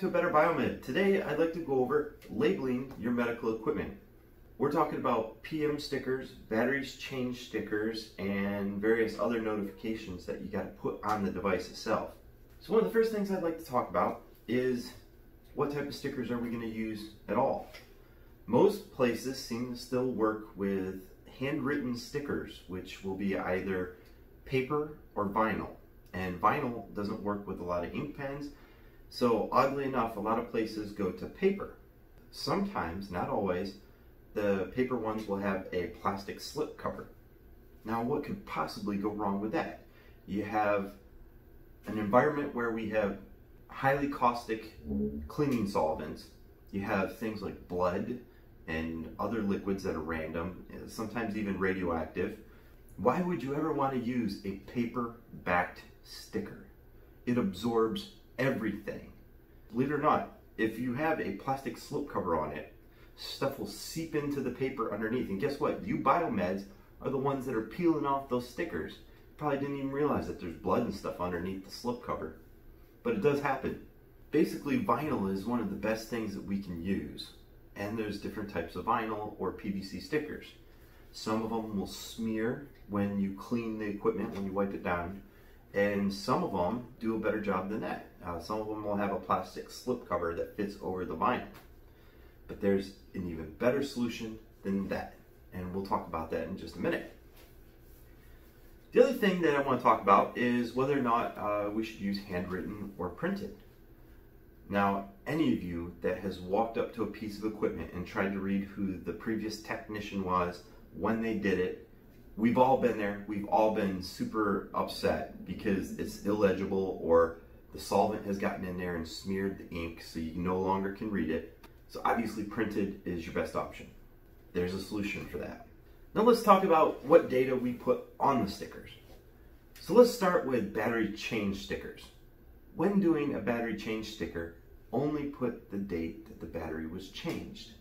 To A Better Biomed. Today I'd like to go over labeling your medical equipment. We're talking about PM stickers, batteries change stickers, and various other notifications that you got to put on the device itself. So one of the first things I'd like to talk about is what type of stickers are we going to use at all? Most places seem to still work with handwritten stickers, which will be either paper or vinyl. And vinyl doesn't work with a lot of ink pens, so oddly enough, a lot of places go to paper. Sometimes, not always, the paper ones will have a plastic slip cover. Now, what could possibly go wrong with that? You have an environment where we have highly caustic cleaning solvents. You have things like blood and other liquids that are random, sometimes even radioactive. Why would you ever want to use a paper backed sticker? It absorbs everything. Believe it or not, if you have a plastic slip cover on it, stuff will seep into the paper underneath. And guess what? You biomeds are the ones that are peeling off those stickers. You probably didn't even realize that there's blood and stuff underneath the slip cover. But it does happen. Basically, vinyl is one of the best things that we can use. And there's different types of vinyl or PVC stickers. Some of them will smear when you clean the equipment, when you wipe it down and some of them do a better job than that. Uh, some of them will have a plastic slip cover that fits over the vinyl. But there's an even better solution than that, and we'll talk about that in just a minute. The other thing that I want to talk about is whether or not uh, we should use handwritten or printed. Now, any of you that has walked up to a piece of equipment and tried to read who the previous technician was, when they did it, we've all been there. We've all been super upset because it's illegible or the solvent has gotten in there and smeared the ink so you no longer can read it. So obviously printed is your best option. There's a solution for that. Now let's talk about what data we put on the stickers. So let's start with battery change stickers. When doing a battery change sticker, only put the date that the battery was changed.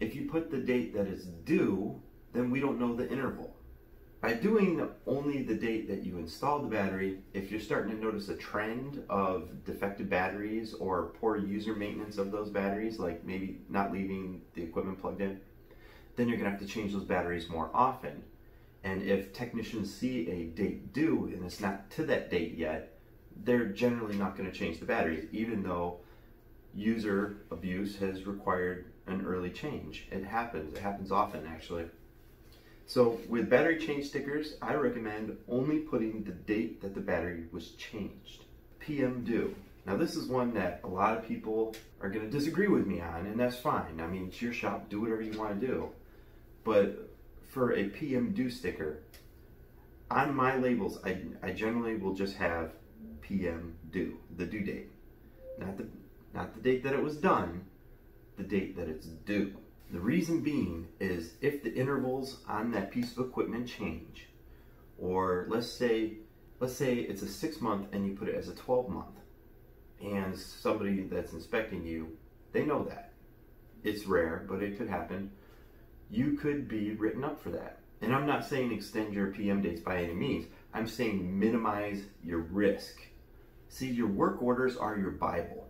If you put the date that is due, then we don't know the interval. By doing only the date that you installed the battery, if you're starting to notice a trend of defective batteries or poor user maintenance of those batteries, like maybe not leaving the equipment plugged in, then you're gonna have to change those batteries more often. And if technicians see a date due and it's not to that date yet, they're generally not gonna change the batteries, even though user abuse has required an early change. It happens, it happens often actually. So with battery change stickers, I recommend only putting the date that the battery was changed. PM due. Now this is one that a lot of people are going to disagree with me on, and that's fine. I mean, it's your shop, do whatever you want to do. But for a PM due sticker, on my labels, I, I generally will just have PM due, the due date. Not the, not the date that it was done, the date that it's due. The reason being is if the intervals on that piece of equipment change, or let's say, let's say it's a six month and you put it as a 12 month, and somebody that's inspecting you, they know that. It's rare, but it could happen. You could be written up for that. And I'm not saying extend your PM dates by any means. I'm saying minimize your risk. See, your work orders are your Bible,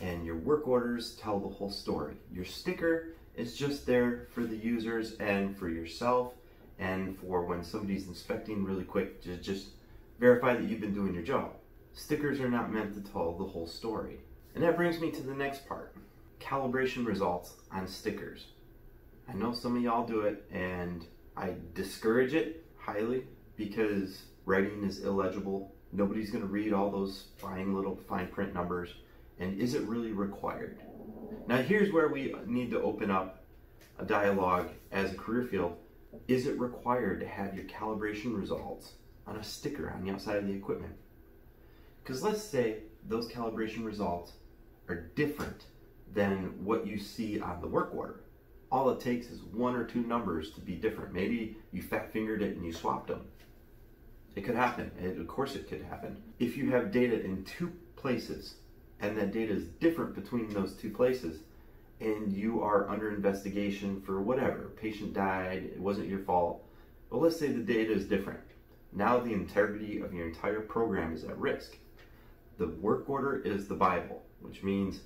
and your work orders tell the whole story. Your sticker it's just there for the users and for yourself and for when somebody's inspecting really quick to just verify that you've been doing your job. Stickers are not meant to tell the whole story. And that brings me to the next part, calibration results on stickers. I know some of y'all do it and I discourage it highly because writing is illegible. Nobody's gonna read all those fine little fine print numbers. And is it really required? Now here's where we need to open up a dialogue as a career field. Is it required to have your calibration results on a sticker on the outside of the equipment? Because let's say those calibration results are different than what you see on the work order. All it takes is one or two numbers to be different. Maybe you fat fingered it and you swapped them. It could happen. And of course it could happen. If you have data in two places and that data is different between those two places and you are under investigation for whatever patient died it wasn't your fault but let's say the data is different now the integrity of your entire program is at risk the work order is the Bible, which means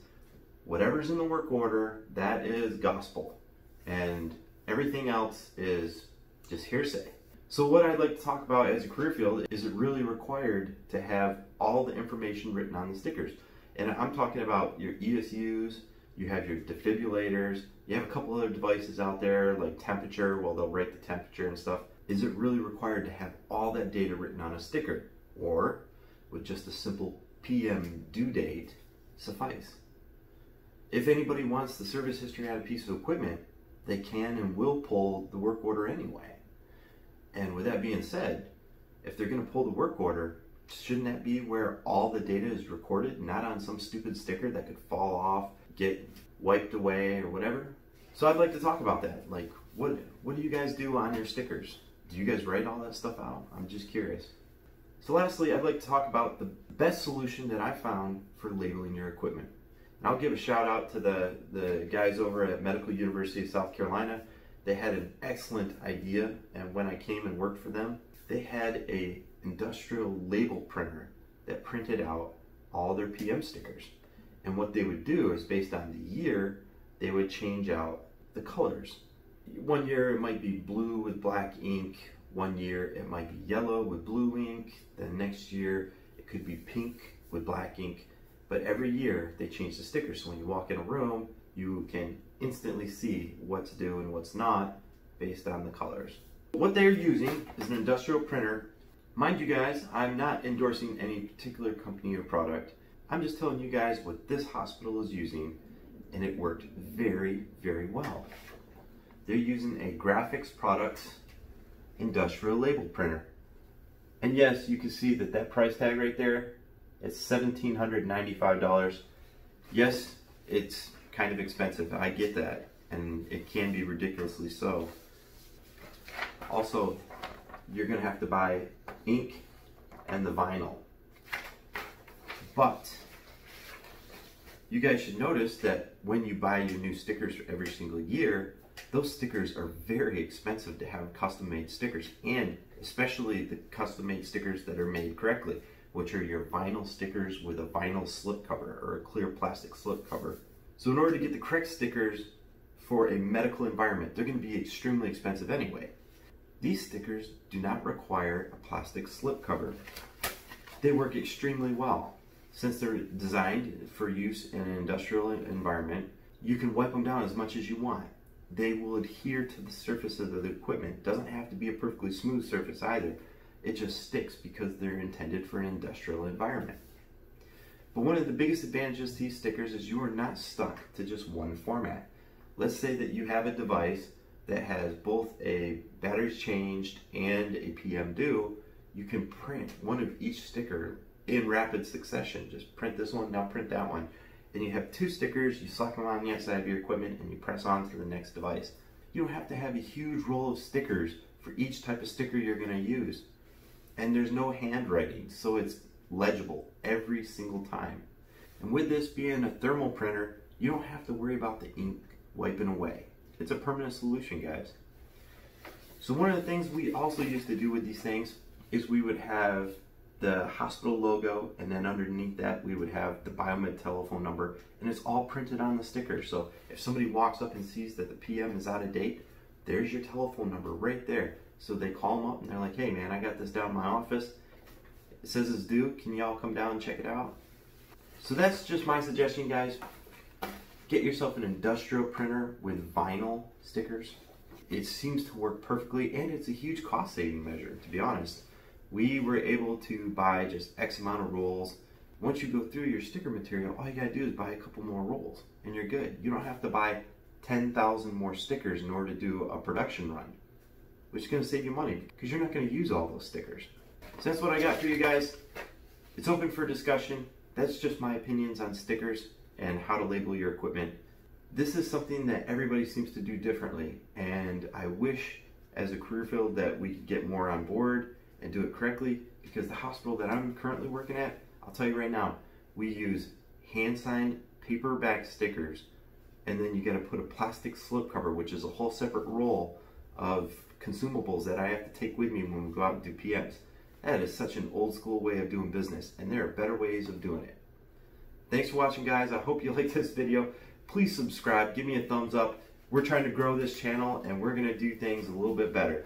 whatever's in the work order, that is gospel. And everything else is just hearsay. So what I'd like to talk about as a career field is it really required to have all the information written on the stickers. And I'm talking about your ESUs, you have your defibrillators, you have a couple other devices out there like temperature, well they'll write the temperature and stuff. Is it really required to have all that data written on a sticker? Or with just a simple PM due date suffice? If anybody wants the service history on a piece of equipment, they can and will pull the work order anyway. And with that being said, if they're going to pull the work order, shouldn't that be where all the data is recorded, not on some stupid sticker that could fall off, get wiped away, or whatever? So I'd like to talk about that. Like, what what do you guys do on your stickers? Do you guys write all that stuff out? I'm just curious. So lastly, I'd like to talk about the best solution that I found for labeling your equipment. And I'll give a shout out to the, the guys over at Medical University of South Carolina they had an excellent idea, and when I came and worked for them, they had a industrial label printer that printed out all their PM stickers. And what they would do is based on the year, they would change out the colors. One year it might be blue with black ink, one year it might be yellow with blue ink, the next year it could be pink with black ink. But every year they change the stickers. So when you walk in a room, you can instantly see what's due and what's not based on the colors. What they're using is an industrial printer. Mind you guys, I'm not endorsing any particular company or product. I'm just telling you guys what this hospital is using and it worked very, very well. They're using a graphics products industrial label printer. And yes, you can see that that price tag right there, it's $1,795. Yes, it's kind of expensive. I get that, and it can be ridiculously so. Also, you're going to have to buy ink and the vinyl. But you guys should notice that when you buy your new stickers for every single year, those stickers are very expensive to have custom made stickers and especially the custom made stickers that are made correctly, which are your vinyl stickers with a vinyl slip cover or a clear plastic slip cover. So in order to get the correct stickers for a medical environment, they're going to be extremely expensive anyway. These stickers do not require a plastic slip cover. They work extremely well. Since they're designed for use in an industrial environment, you can wipe them down as much as you want. They will adhere to the surface of the equipment. It doesn't have to be a perfectly smooth surface either. It just sticks because they're intended for an industrial environment. But one of the biggest advantages to these stickers is you are not stuck to just one format. Let's say that you have a device that has both a batteries changed and a PM due, you can print one of each sticker in rapid succession. Just print this one, now print that one. And you have two stickers, you slap them on the outside of your equipment and you press on to the next device. You don't have to have a huge roll of stickers for each type of sticker you're gonna use. And there's no handwriting, so it's legible every single time. And with this being a thermal printer, you don't have to worry about the ink wiping away. It's a permanent solution, guys. So one of the things we also used to do with these things is we would have the hospital logo and then underneath that we would have the biomed telephone number and it's all printed on the sticker so if somebody walks up and sees that the PM is out of date there's your telephone number right there so they call them up and they're like hey man I got this down in my office it says it's due. Can y'all come down and check it out? So that's just my suggestion, guys. Get yourself an industrial printer with vinyl stickers. It seems to work perfectly and it's a huge cost saving measure, to be honest. We were able to buy just X amount of rolls. Once you go through your sticker material, all you gotta do is buy a couple more rolls and you're good. You don't have to buy 10,000 more stickers in order to do a production run, which is gonna save you money because you're not gonna use all those stickers. So that's what I got for you guys. It's open for discussion. That's just my opinions on stickers and how to label your equipment. This is something that everybody seems to do differently, and I wish as a career field that we could get more on board and do it correctly because the hospital that I'm currently working at, I'll tell you right now, we use hand signed paperback stickers and then you got to put a plastic slip cover, which is a whole separate roll of consumables that I have to take with me when we go out and do PMs. That is such an old school way of doing business, and there are better ways of doing it. Thanks for watching, guys. I hope you liked this video. Please subscribe, give me a thumbs up. We're trying to grow this channel, and we're going to do things a little bit better.